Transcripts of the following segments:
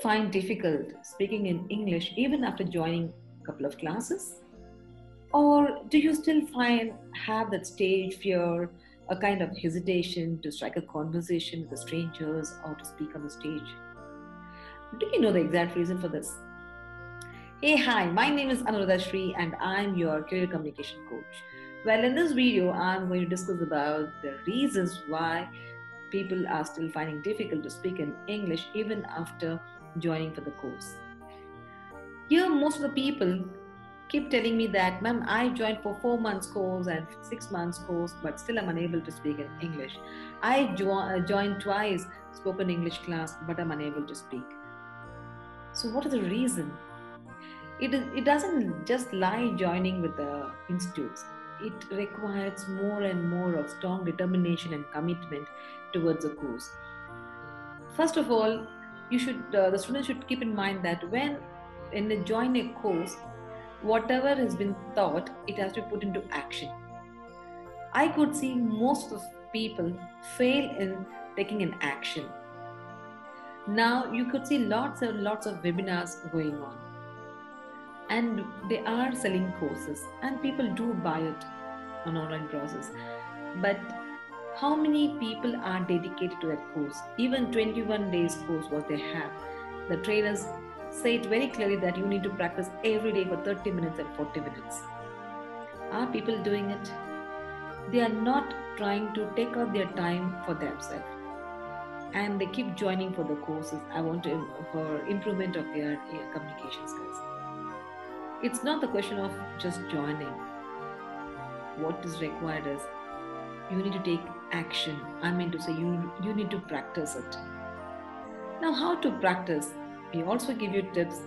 find difficult speaking in English even after joining a couple of classes? Or do you still find have that stage fear, a kind of hesitation to strike a conversation with the strangers or to speak on the stage? Do you know the exact reason for this? Hey, hi, my name is Anuraadha Shree and I'm your career communication coach. Well, in this video, I'm going to discuss about the reasons why people are still finding difficult to speak in English even after joining for the course. Here, most of the people keep telling me that, ma'am, I joined for four months course and six months course, but still I'm unable to speak in English. I jo- uh, joined twice spoken English class, but I'm unable to speak. So, what is the reason? It, is, it doesn't just lie joining with the institutes. It requires more and more of strong determination and commitment towards a course. First of all, you should uh, the students should keep in mind that when when they join a course, whatever has been taught, it has to be put into action. I could see most of people fail in taking an action. Now you could see lots and lots of webinars going on, and they are selling courses, and people do buy it on online process. But how many people are dedicated to that course? Even 21 days course, what they have, the trainers say it very clearly that you need to practice every day for 30 minutes and 40 minutes. Are people doing it? They are not trying to take out their time for themselves. And they keep joining for the courses. I want to for improvement of their, communication skills. It's not the question of just joining. What is required is you need to take action. I mean to say you you need to practice it. Now, how to practice? We also give you tips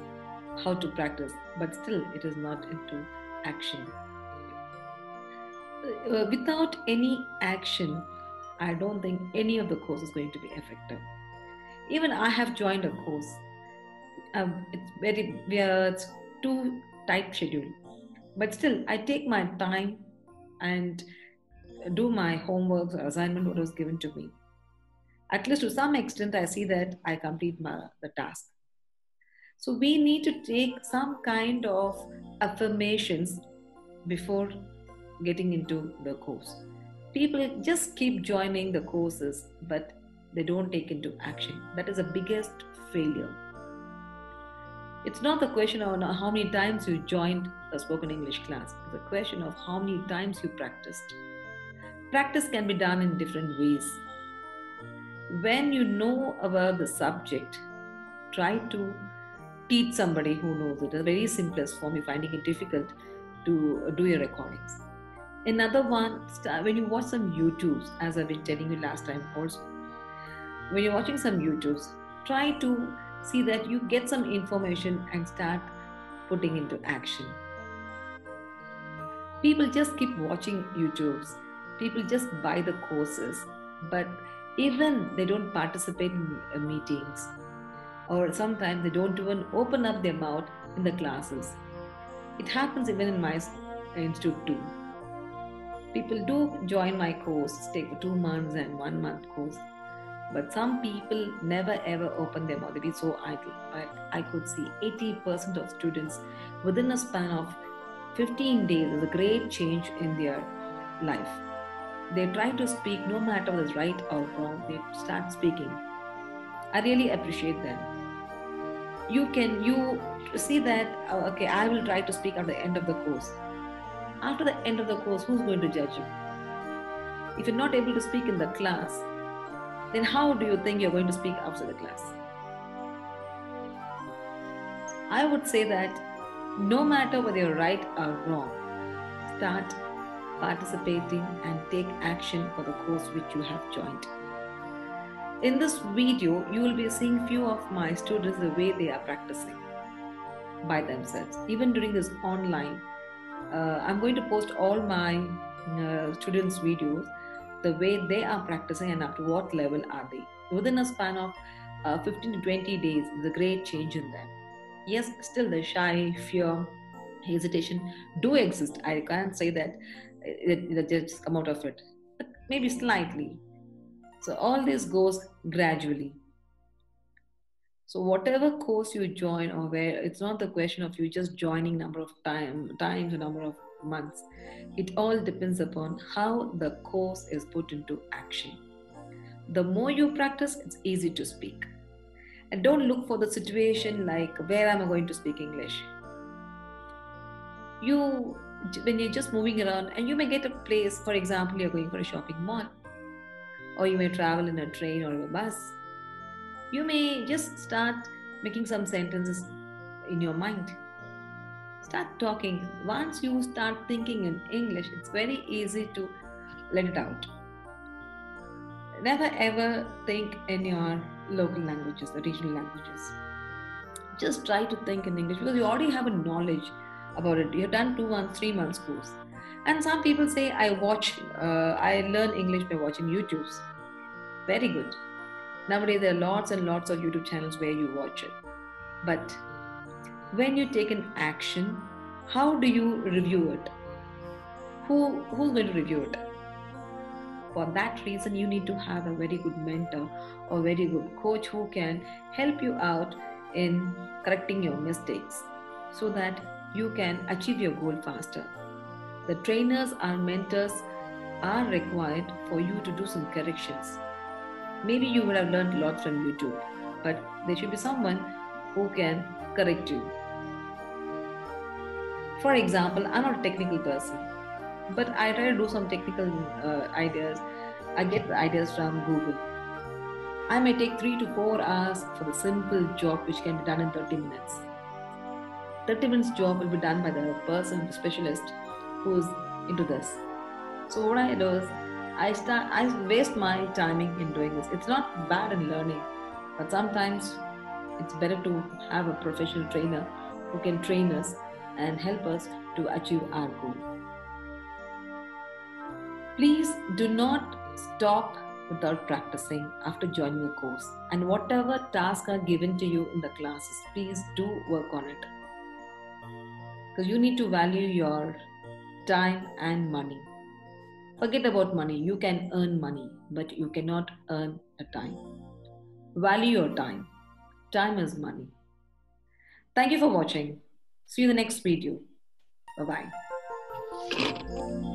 how to practice, but still it is not into action. Uh, without any action, I don't think any of the course is going to be effective. Even I have joined a course. Um, it's very we are it's too tight schedule, but still I take my time and do my homework or assignment what was given to me. At least to some extent, I see that I complete my, the task. So we need to take some kind of affirmations before getting into the course. People just keep joining the courses, but they don't take into action. That is the biggest failure. It's not the question of how many times you joined a spoken English class. It's a question of how many times you practiced. Practice can be done in different ways. When you know about the subject, try to teach somebody who knows it. The very simplest form, you're finding it difficult to do your recordings. Another one, when you watch some YouTubes, as I've been telling you last time also, when you're watching some YouTubes, try to see that you get some information and start putting into action. People just keep watching YouTubes, people just buy the courses, but even they don't participate in uh, meetings or sometimes they don't even open up their mouth in the classes. It happens even in my uh, institute too. People do join my course, take for two months and one month course, but some people never ever open their mouth. They be so idle. But I could see 80% of students within a span of 15 days is a great change in their life. They try to speak no matter whether it's right or wrong, they start speaking. I really appreciate them. You can you see that uh, okay i will try to speak at the end of the course. After the end of the course who's going to judge you? If you're not able to speak in the class then how do you think you're going to speak after the class? I would say that no matter whether you're right or wrong start participating and take action for the course which you have joined in this video, you will be seeing few of my students the way they are practicing by themselves. Even during this online, uh, I'm going to post all my uh, students' videos, the way they are practicing and up to what level are they. Within a span of uh, 15 to 20 days, there's a great change in them. Yes, still the shy, fear, hesitation do exist. I can't say that it, just come out of it, but maybe slightly so all this goes gradually. So whatever course you join or where it's not the question of you just joining number of time times or number of months. It all depends upon how the course is put into action. The more you practice, it's easy to speak. And don't look for the situation like where am I going to speak English? You when you're just moving around and you may get a place, for example, you're going for a shopping mall, or you may travel in a train or a bus you may just start making some sentences in your mind. Start talking. Once you start thinking in English, it's very easy to let it out. Never ever think in your local languages, the regional languages. Just try to think in English because you already have a knowledge about it. You've done two months, three months course. And some people say, I watch, uh, I learn English by watching YouTubes. Very good Nowadays, there are lots and lots of YouTube channels where you watch it. But when you take an action, how do you review it? Who, who's going to review it? For that reason, you need to have a very good mentor or very good coach who can help you out in correcting your mistakes so that you can achieve your goal faster. The trainers or mentors are required for you to do some corrections maybe you would have learned a lot from YouTube, but there should be someone who can correct you. For example, I'm not a technical person, but I try to do some technical uh, ideas. I get the ideas from Google. I may take three to four hours for the simple job which can be done in 30 minutes. 30 minutes job will be done by the person, the specialist who's into this. So what I do is I start I waste my timing in doing this. It's not bad in learning, but sometimes it's better to have a professional trainer who can train us and help us to achieve our goal. Please do not stop without practicing after joining a course. And whatever tasks are given to you in the classes, please do work on it. Because you need to value your time and money. Forget about money. You can earn money, but you cannot earn a time. Value your time. Time is money. Thank you for watching. See you in the next video. Bye bye.